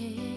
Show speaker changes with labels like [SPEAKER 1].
[SPEAKER 1] care.